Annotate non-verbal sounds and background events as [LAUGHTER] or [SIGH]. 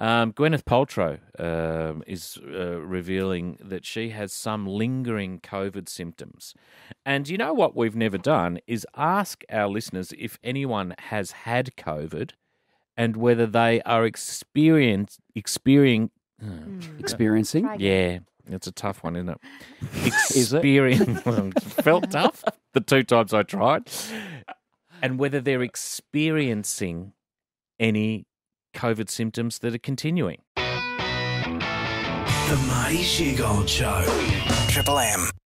Um, Gwyneth Paltrow um, is uh, revealing that she has some lingering COVID symptoms. And you know what we've never done is ask our listeners if anyone has had COVID and whether they are experience, [SIGHS] experiencing. Experiencing. Yeah, it's a tough one, isn't it? [LAUGHS] Experience [LAUGHS] felt tough the two times I tried, and whether they're experiencing any COVID symptoms that are continuing. The Marty Show. Triple M.